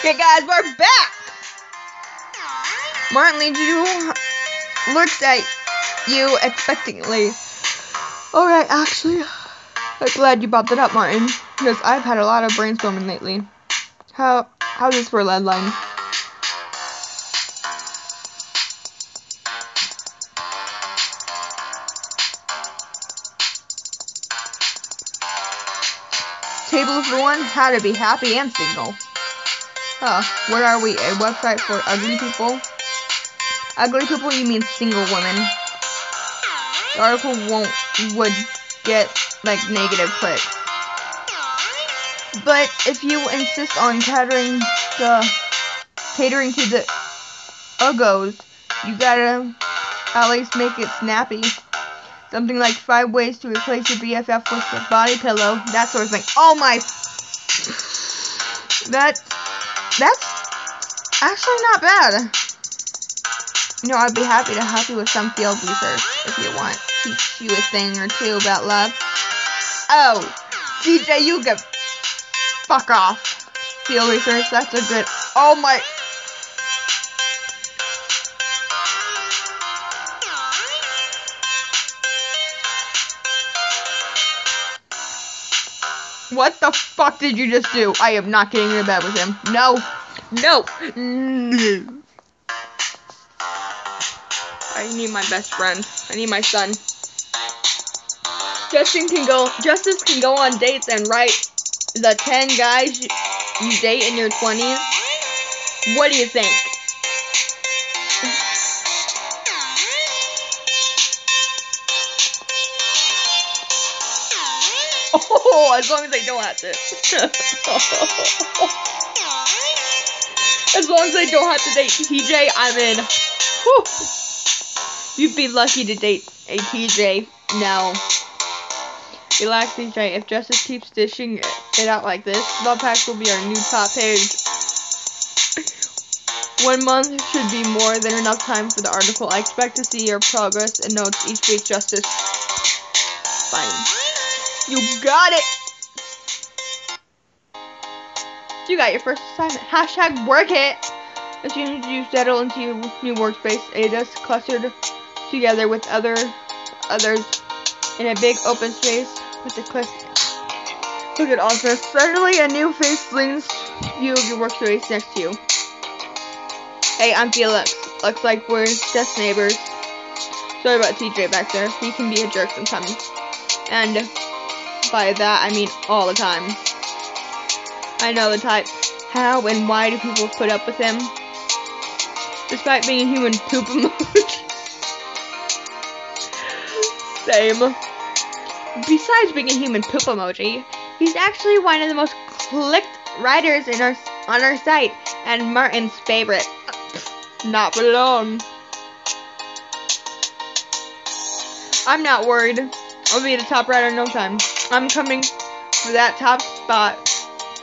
Okay, guys, we're back. Martin Lee looks at you expectantly. Alright, actually, I'm glad you brought that up, Martin, because I've had a lot of brainstorming lately. How how's this for a lead line? Table for one, how to be happy and single. Huh, where are we? A website for ugly people? Ugly people, you mean single women. The article won't, would get, like, negative clicks. But if you insist on catering the, catering to the uggos, you gotta at least make it snappy. Something like five ways to replace your BFF with a body pillow, that sort of thing. Oh my! That, that's actually not bad. You know, I'd be happy to help you with some field research if you want. Teach you a thing or two about love. Oh, DJ, you get fuck off. Field research, that's a good. Oh my. What the fuck did you just do? I am not getting in bed with him. No. No. No. I need my best friend. I need my son. Justin can go Justice can go on dates and write the ten guys you date in your twenties. What do you think? Oh, as long as they don't have to. as long as they don't have to date TJ, I'm in. Whew. You'd be lucky to date a TJ now. Relax, TJ. If Justice keeps dishing it out like this, Love Hacks will be our new top page. One month should be more than enough time for the article. I expect to see your progress and notes each week, Justice. Fine. You got it! You got your first assignment. Hashtag work it! As soon as you settle into your new workspace, Ada's clustered together with other others in a big open space with a click. Look at all this. Suddenly a new face leans view of your workspace next to you. Hey, I'm Felix. Looks like we're just neighbors. Sorry about TJ back there. He can be a jerk sometimes. And by that, I mean all the time. I know the type. How and why do people put up with him? Despite being a human poop emoji. Same. Besides being a human poop emoji, he's actually one of the most clicked writers in our on our site and Martin's favorite. Not for long. I'm not worried. I'll be the top writer in no time. I'm coming for that top spot,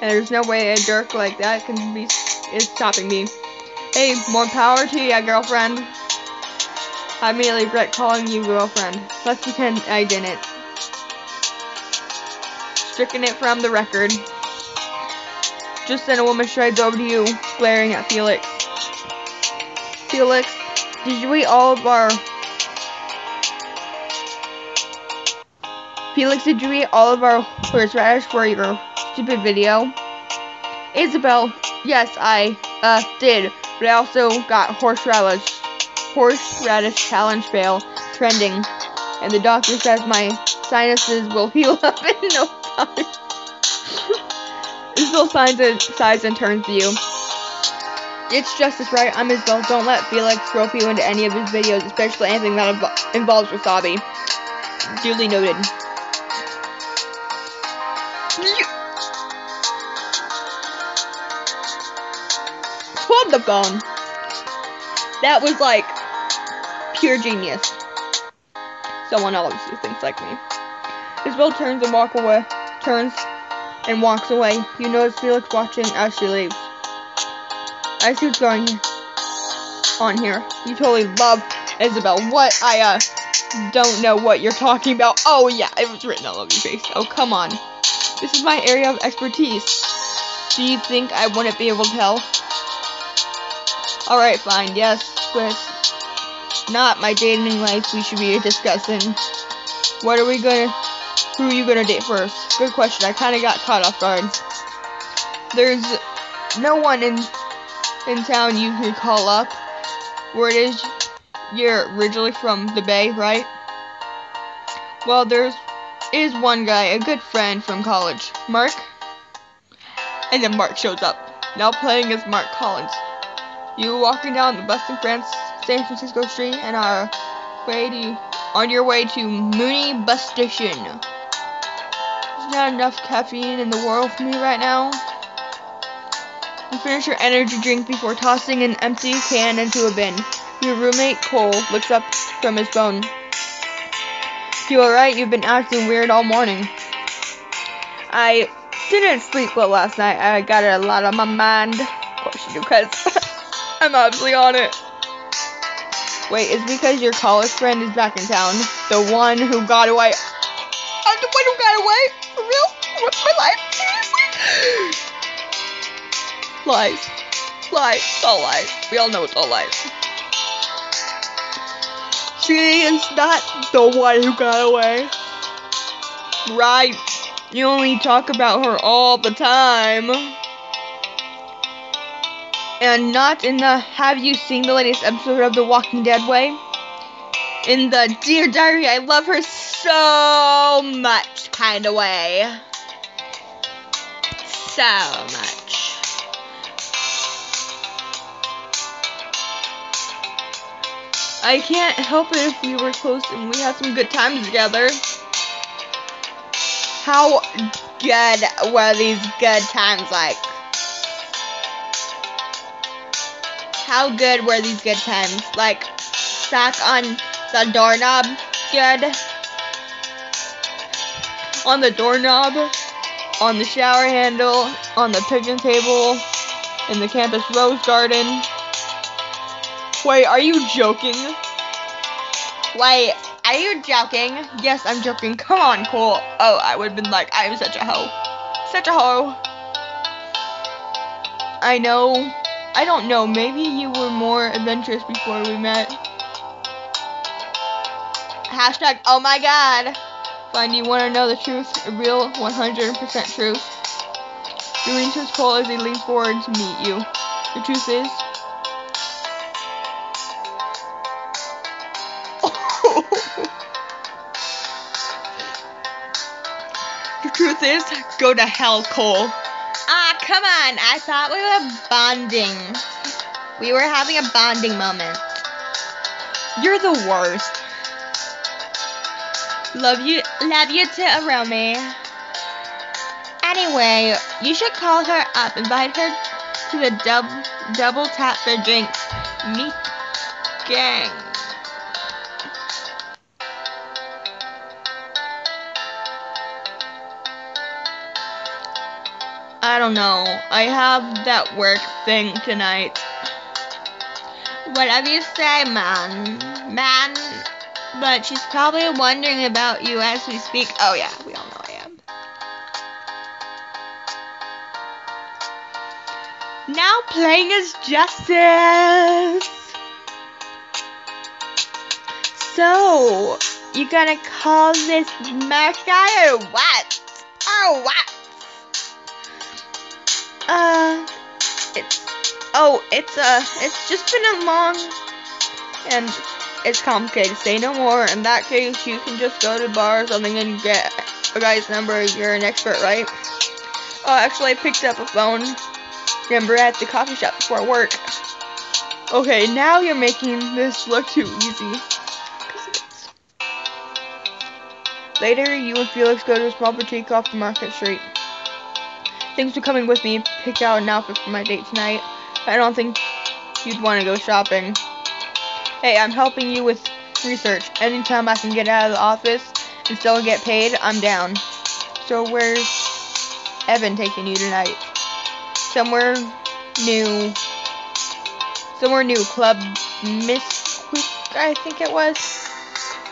and there's no way a jerk like that can be is stopping me. Hey, more power to you, girlfriend. I immediately regret calling you girlfriend. Let's pretend I didn't. Stricken it from the record. Just then a woman strides over to you, glaring at Felix. Felix, did you eat all of our Felix, did you eat all of our horseradish for your stupid video? Isabel, yes, I, uh, did, but I also got horseradish, horseradish challenge fail trending, and the doctor says my sinuses will heal up in no time. Isabel signs and, sighs and turns to you. It's Justice, right? I'm Isabel. Don't let Felix rope you into any of his videos, especially anything that inv involves wasabi. Duly noted. The phone. That was like pure genius. Someone who thinks like me. Isabel turns and walks away. Turns and walks away. You notice Felix watching as she leaves. I see what's going on here. You totally love Isabel. What? I uh don't know what you're talking about. Oh yeah, it was written all over your face. Oh come on. This is my area of expertise. Do you think I wouldn't be able to tell? Alright, fine, yes, but not my dating life we should be discussing. What are we gonna, who are you gonna date first? Good question, I kinda got caught off guard. There's no one in, in town you could call up. Where it is, you're originally from the Bay, right? Well, there's is one guy, a good friend from college, Mark. And then Mark shows up, now playing as Mark Collins. You walking down the Boston, France, San Francisco Street, and are way to on your way to Muni Bus Station. There's not enough caffeine in the world for me right now. You finish your energy drink before tossing an empty can into a bin. Your roommate Cole looks up from his phone. You alright? You've been acting weird all morning. I didn't sleep well last night. I got a lot on my mind. Of course you do, because I'm obviously on it. Wait, is because your college friend is back in town? The one who got away? I'm the one who got away? For real? What's my life? Seriously? lies. Lies. All lies. We all know it's all lies. She is not the one who got away. Right. You only talk about her all the time. And not in the have you seen the latest episode of The Walking Dead way? In the Dear Diary, I love her so much kind of way. So much. I can't help it if we were close and we had some good times together. How good were these good times like? How good were these good times? Like, stuck on the doorknob, good. On the doorknob, on the shower handle, on the picnic table, in the campus rose garden. Wait, are you joking? Wait, are you joking? Yes, I'm joking. Come on, Cole. Oh, I would have been like, I'm such a hoe. Such a hoe. I know. I don't know. Maybe you were more adventurous before we met. Hashtag, oh my god. Fine, you want to know the truth? A real 100% truth. He leans his Cole as he leans forward to meet you. The truth is, the truth is, go to hell, Cole. Come on. I thought we were bonding. We were having a bonding moment. You're the worst. Love you, love you too, Romy. Anyway, you should call her up, invite her to the dub, double tap for drinks. Meet gang. I don't know. I have that work thing tonight. Whatever you say, man. Man. But she's probably wondering about you as we speak. Oh, yeah, we all know I am. Now playing as Justice. So, you gonna call this Martha or what? Or what? Uh, it's oh, it's uh, it's just been a long and it's complicated. Say no more. In that case, you can just go to bar or something and get a guy's number. You're an expert, right? Oh, actually, I picked up a phone number at the coffee shop before work. Okay, now you're making this look too easy. Later, you and Felix go to a small boutique off the Market Street. Thanks for coming with me. Picked out an outfit for my date tonight. I don't think you'd want to go shopping. Hey, I'm helping you with research. Anytime I can get out of the office and still get paid, I'm down. So where's Evan taking you tonight? Somewhere new. Somewhere new. Club Miss Quick, I think it was.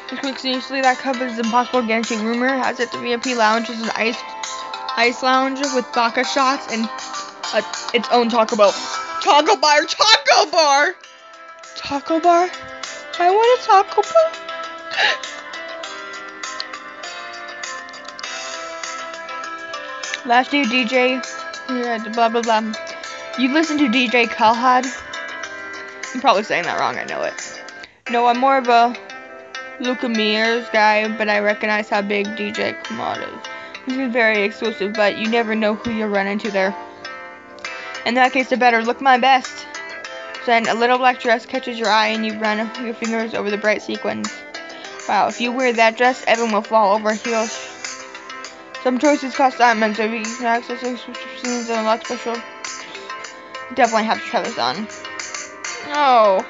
Miss Quick, seriously, that covers impossible guarantee rumor has it the VIP lounge is an ice ice lounge with vodka shots and a, its own Taco Bell. Taco Bar, Taco Bar, Taco Bar. I want a Taco Bar. Last year, DJ, blah blah blah. You listen to DJ Khaled? I'm probably saying that wrong. I know it. No, I'm more of a Luca Mears guy, but I recognize how big DJ Khaled is. He's very exclusive, but you never know who you'll run into there. In that case, the better look my best. Then a little black dress catches your eye and you run your fingers over the bright sequins. Wow, if you wear that dress, Evan will fall over heels. Some choices cost diamonds, so you can access subscriptions and a lot special. Definitely have to try this on. Oh.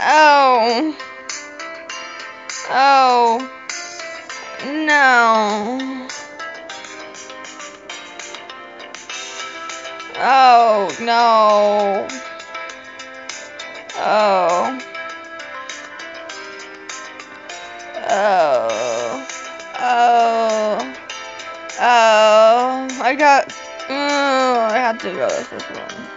Oh. Oh. No. Oh, no. Oh. Oh. Oh. Oh. I got... Oh, I have to go with this one.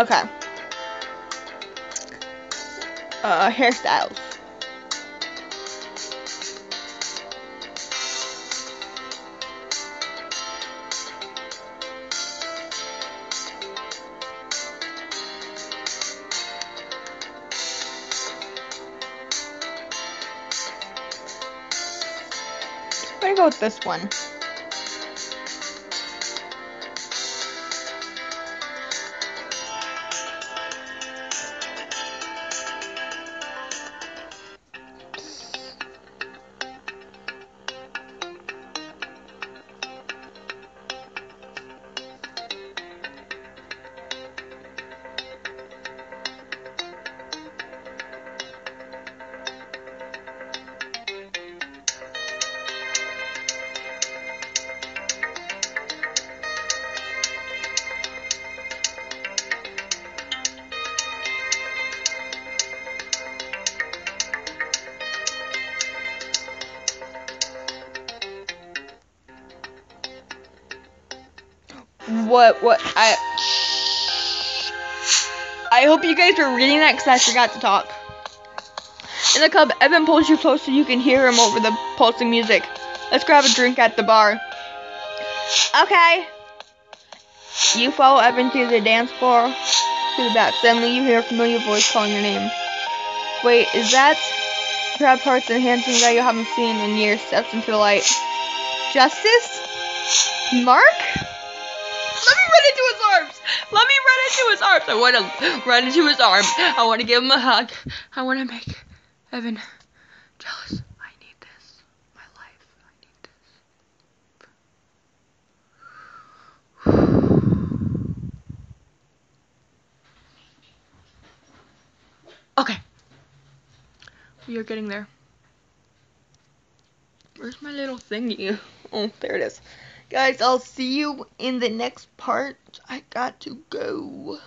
Okay. Uh, hairstyles. I'm gonna go with this one. What what I I hope you guys are reading that because I forgot to talk. In the club, Evan pulls you close so you can hear him over the pulsing music. Let's grab a drink at the bar. Okay. You follow Evan to the dance floor to the back. Suddenly you hear a familiar voice calling your name. Wait, is that crowd parts and handsome guy you haven't seen in years steps into the light? Justice? Mark? Let me run into his arms. I want to run into his arms. I want to give him a hug. I want to make Evan jealous. I need this. My life. I need this. Okay. We are getting there. Where's my little thingy? Oh, there it is. Guys, I'll see you in the next part. I got to go.